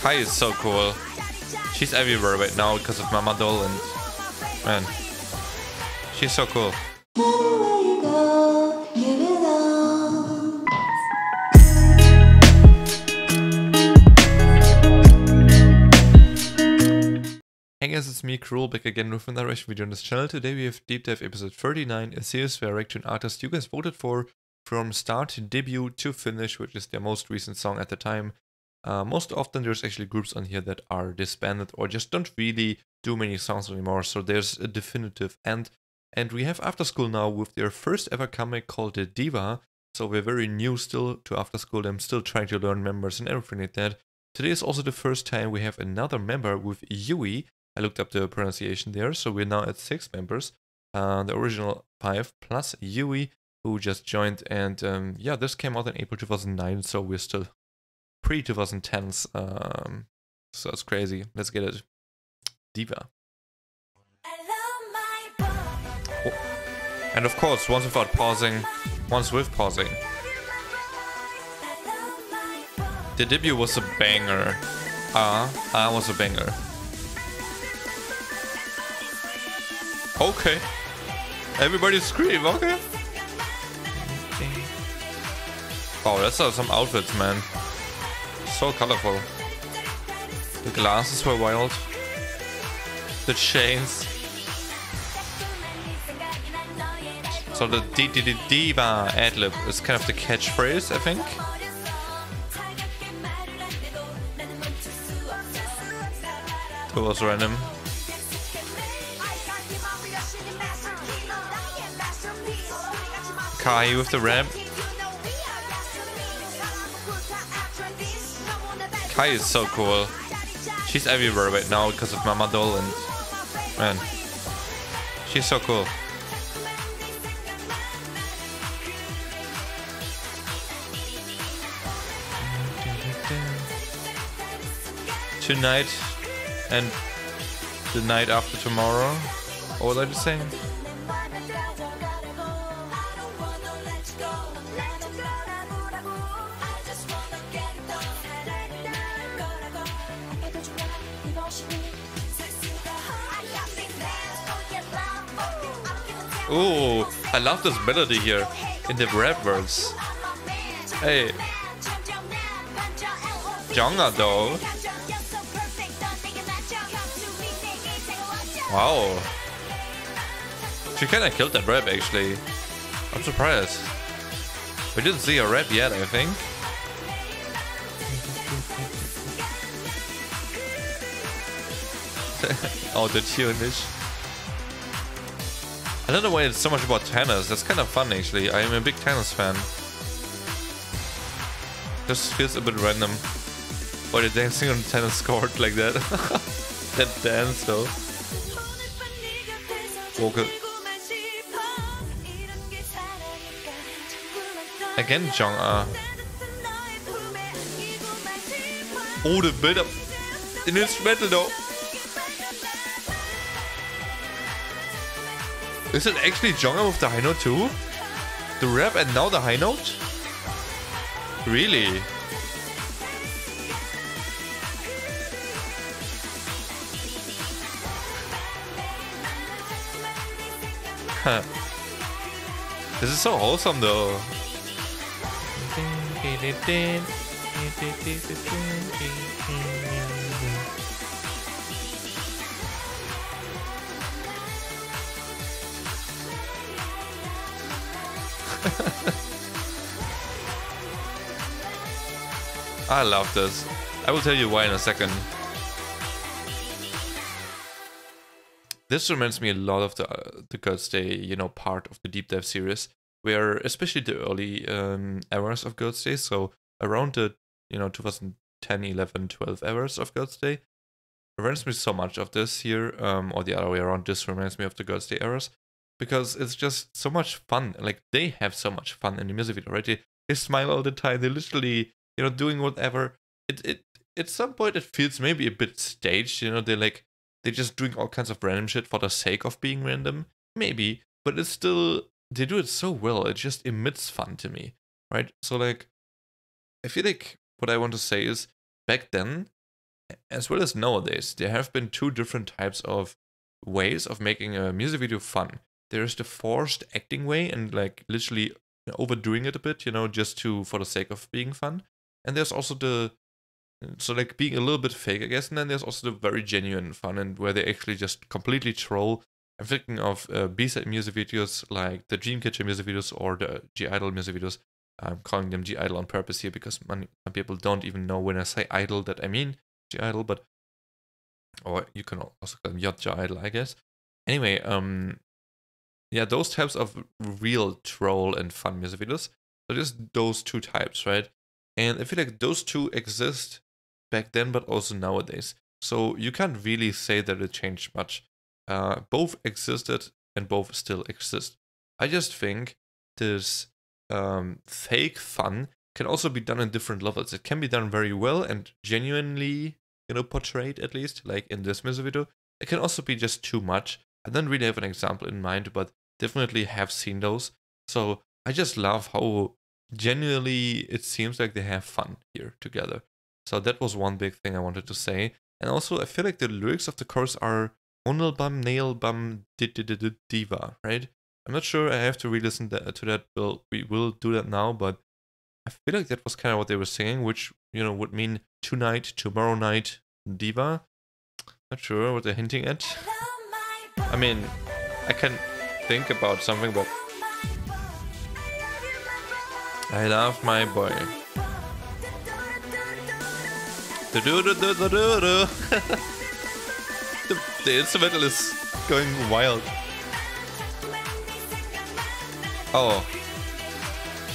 Kahi is so cool. She's everywhere right now because of Mama Doll and man, she's so cool. Hey guys, it's me, Cruel, back again with another reaction video on this channel. Today we have Deep Dive episode 39, a series where I react to an artist you guys voted for from start to debut to finish, which is their most recent song at the time. Uh, most often there's actually groups on here that are disbanded or just don't really do many songs anymore, so there's a definitive end. And we have After School now with their first ever comeback called The Diva, so we're very new still to After School, I'm still trying to learn members and everything like that. Today is also the first time we have another member with Yui, I looked up the pronunciation there, so we're now at six members. Uh, the original five plus Yui, who just joined, and um, yeah, this came out in April 2009, so we're still pre 2010s. Um, so it's crazy. Let's get it. Diva. Oh. And of course, once without pausing, once with pausing. The debut was a banger. Ah, uh, ah was a banger. Okay. Everybody scream, okay. Wow, that's some outfits, man. So colorful. The glasses were wild. The chains. So the D D D Diva adlib is kind of the catchphrase, I think. It was random. Kahi with the rap. Kahi is so cool. She's everywhere right now because of Mama Doll and man, she's so cool. Tonight and the night after tomorrow. What was I just saying? Ooh, I love this melody here in the rap verse. Hey. Jung-ah though. Wow. She kinda killed that rap actually. I'm surprised. We didn't see a rap yet, I think. oh, the tune-ish. I don't know why it's so much about tennis. That's kind of fun, actually. I am a big tennis fan. Just feels a bit random. Why they're dancing on tennis court like that. that dance, though. Vocal. Again, Jung-ah. Oh, the build-up. In instrumental, though. Is it actually Jung-ah with the high note too? The rap and now the high note? Really? Huh. This is so wholesome though. I love this. I will tell you why in a second. This reminds me a lot of the uh, the Girls' Day, you know, part of the deep dive series, where especially the early um, eras of Girls' Day, so around the you know 2010, 11, 12 eras of Girls' Day, reminds me so much of this here, um, or the other way around. This reminds me of the Girls' Day eras, because it's just so much fun. Like they have so much fun in the music video, right? They, they smile all the time. They literally, you know, doing whatever. It it at some point it feels maybe a bit staged. You know, they're like they're just doing all kinds of random shit for the sake of being random. Maybe, but it's still they do it so well. It just emits fun to me, right? So like, I feel like what I want to say is back then as well as nowadays, there have been two different types of ways of making a music video fun. There's the forced acting way and like literally overdoing it a bit, you know, just to for the sake of being fun. And there's also the so like being a little bit fake, I guess. And then there's also the very genuine fun and where they actually just completely troll. I'm thinking of uh, B-side music videos like the Dreamcatcher music videos or the (G)I-DLE music videos. I'm calling them (G)I-DLE on purpose here because many people don't even know when I say idol that I mean (G)I-DLE, but or you can also call them (J)idle, I guess. Anyway, um, yeah, those types of real troll and fun music videos. So just those two types, right? And I feel like those two exist back then, but also nowadays. So you can't really say that it changed much. Uh, both existed and both still exist. I just think this um, fake fun can also be done in different levels. It can be done very well and genuinely, you know, portrayed at least, like in this music video. It can also be just too much. I don't really have an example in mind, but definitely have seen those. So I just love how genuinely it seems like they have fun here together. So that was one big thing I wanted to say. And also, I feel like the lyrics of the chorus are Onelbum, Nailbum, Diva, right? I'm not sure I have to re-listen to that, but we will do that now, but I feel like that was kind of what they were saying, which, you know, would mean tonight, tomorrow night, Diva. Not sure what they're hinting at. I mean, I can think about something, but I love my boy. Do do do do do the, the instrumental is going wild. Oh.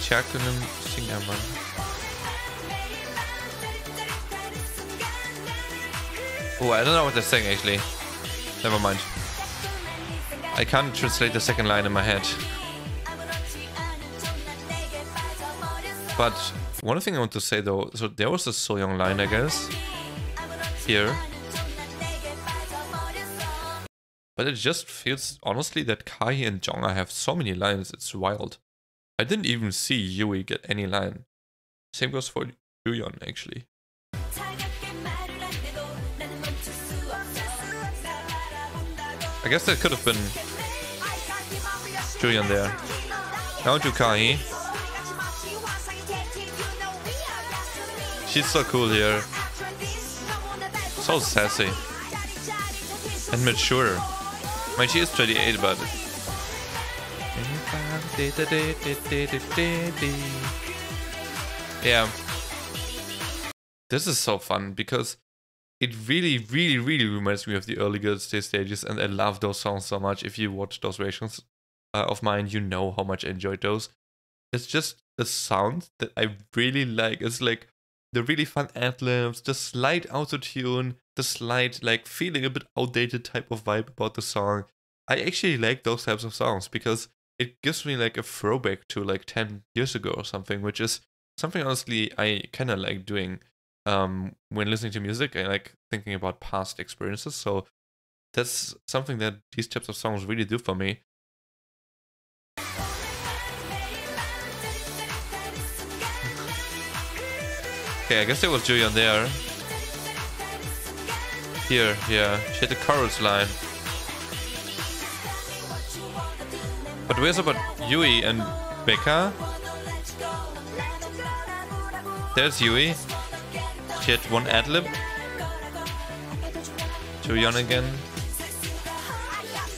Chakunim Singaman. Oh, I don't know what they're saying actually. Never mind. I can't translate the second line in my head. But one thing I want to say though, so there was a Soyoung line, I guess, here. But it just feels, honestly, that Kahi and Jung-ah have so many lines, it's wild. I didn't even see Yui get any line. Same goes for Juyeon, actually. I guess that could have been Juyeon there. Now to She's so cool here. So sassy. And mature. I mean, she is 28, but... Yeah. This is so fun because it really, really, really reminds me of the early Girls' Day stages, and I love those songs so much. If you watch those versions uh, of mine, you know how much I enjoyed those. It's just a sound that I really like. It's like the really fun ad libs, the slight auto tune, the slight like feeling a bit outdated type of vibe about the song. I actually like those types of songs because it gives me like a throwback to like 10 years ago or something, which is something honestly I kind of like doing um, when listening to music and like thinking about past experiences. So that's something that these types of songs really do for me. Okay, I guess there was Juyeon there. Here, yeah. She had the chorus line. But where's about Yui and Bekah? There's Yui. She had one adlib. Juyeon again.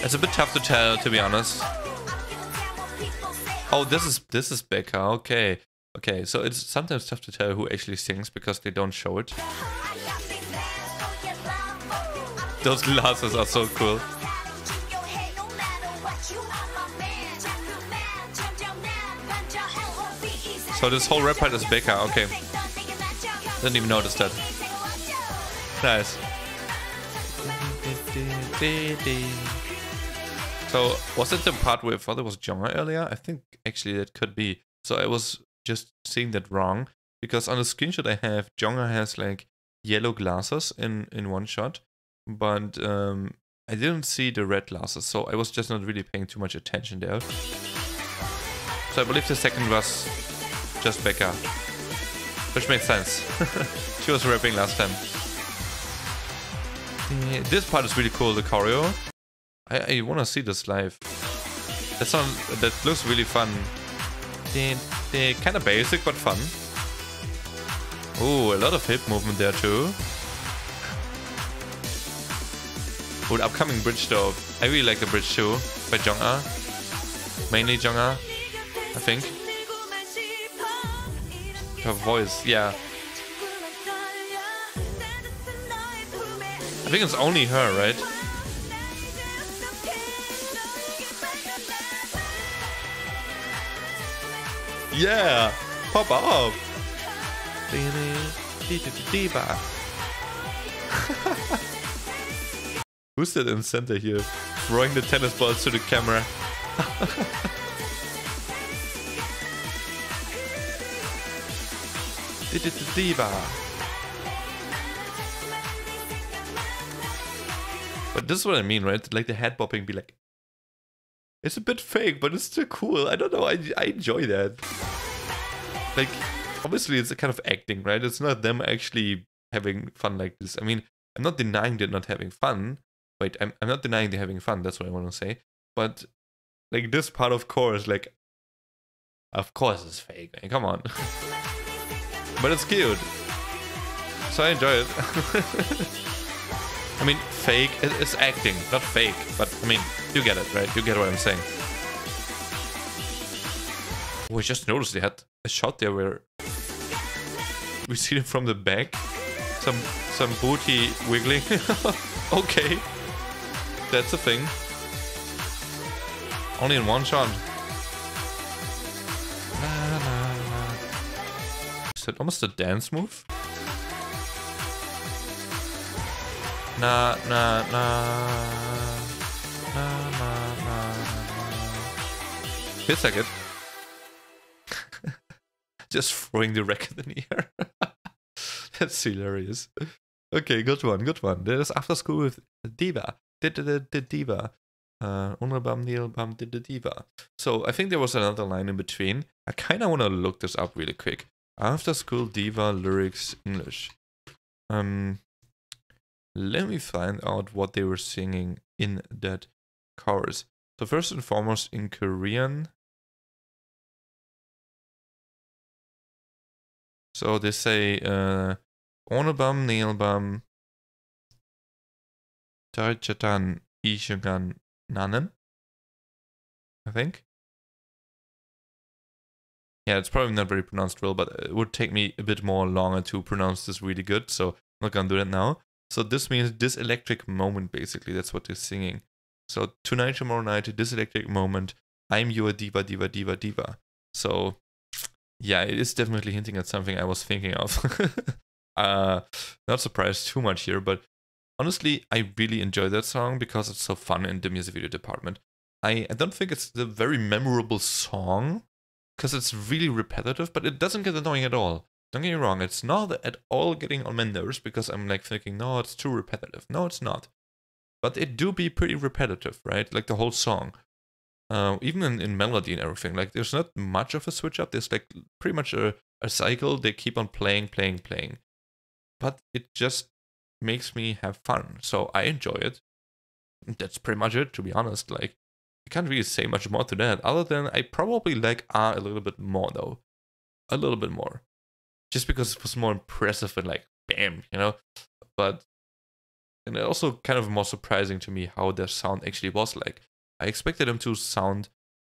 It's a bit tough to tell, to be honest. Oh, this is this is Bekah. Okay, okay. So it's sometimes tough to tell who actually sings because they don't show it. Those glasses are so cool. So this whole rap part is Bekah. Okay. Didn't even notice that. Nice. So, was it the part where it was Jung-ah earlier? I think actually that could be. So I was just seeing that wrong. Because on the screenshot I have, Jung-ah has like yellow glasses in, in one shot. But um, I didn't see the red glasses. So I was just not really paying too much attention there. So I believe the second was just Bekah, Which makes sense. she was rapping last time. This part is really cool, the choreo. I, I wanna see this live. That sound that looks really fun. They, er they're kinda basic but fun. Oh, a lot of hip movement there too. The upcoming bridge though. I really like the bridge too, by Jung-ah. Mainly Jung-ah, I think. Her voice, yeah. I think it's only her, right? Yeah! Pop up! Who's that in center here? Throwing the tennis balls to the camera. Diva. But this is what I mean, right? Like the head bopping be like, it's a bit fake, but it's still cool. I don't know. I, I enjoy that. Like, obviously, it's a kind of acting, right? It's not them actually having fun like this. I mean, I'm not denying they're not having fun. Wait, I'm, I'm not denying they're having fun. That's what I want to say. But, like, this part of course, like, of course it's fake. Man. Come on. but it's cute. So I enjoy it. I mean, fake, it's acting, not fake, but I mean, you get it, right? You get what I'm saying. We just noticed they had a shot there where we see them from the back. Some some booty wiggling. okay. That's a thing. Only in one shot. Is that almost a dance move? Na, na, na. Na, na, na. Feels like it. Just throwing the record in the air. That's hilarious. Okay, good one, good one. There's After School with Diva. Did the Diva. Uh, Unabam Neil Bam did the Diva. So I think there was another line in between. I kind of want to look this up really quick. After School Diva lyrics English. Um, let me find out what they were singing in that chorus. So first and foremost in Korean. So they say uh Onabam Neilbam Tarchatan Ishagan Nanen. I think. Yeah, it's probably not very pronounced well, but it would take me a bit more longer to pronounce this really good, so I'm not gonna do that now. So this means this electric moment, basically. That's what they're singing. So tonight, tomorrow night, this electric moment. I'm your diva, diva, diva, diva. So yeah, it is definitely hinting at something I was thinking of. uh, not surprised too much here, but honestly, I really enjoy that song because it's so fun in the music video department. I, I don't think it's the very memorable song because it's really repetitive, but it doesn't get annoying at all. Don't get me wrong, it's not at all getting on my nerves because I'm like thinking, no, it's too repetitive. No, it's not. But it do be pretty repetitive, right? Like the whole song. Uh, even in, in melody and everything. Like there's not much of a switch up. There's like pretty much a, a cycle. They keep on playing, playing, playing. But it just makes me have fun. So I enjoy it. That's pretty much it, to be honest. Like I can't really say much more to that, other than I probably like R a little bit more though. A little bit more just because it was more impressive and like bam, you know. But and also kind of more surprising to me how their sound actually was like. I expected them to sound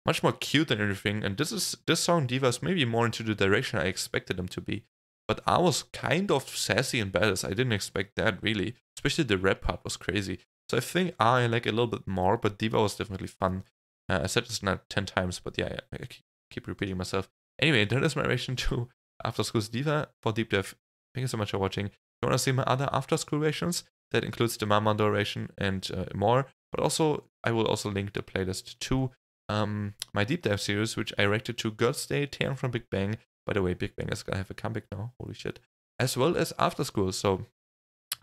much more cute and everything, and this is this song Divas maybe more into the direction I expected them to be. But I was kind of sassy and badass. I didn't expect that really. Especially the rap part was crazy. So I think I like a little bit more, but Diva was definitely fun. Uh, I said this not 10 times, but yeah, I keep repeating myself. Anyway, that is my reaction to after School's Diva for Deep Dive. Thank you so much for watching. If you want to see my other after school versions, that includes the Mama duration and uh, more. But also, I will also link the playlist to um, my deep dive series, which I reacted to Girls' Day, Taeyang from Big Bang. By the way, Big Bang is gonna have a comeback now. Holy shit! As well as After School. So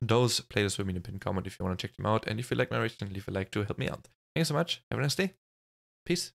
those playlists will be in the pinned comment if you want to check them out. And if you like my reaction, leave a like to help me out. Thank you so much. Have a nice day. Peace.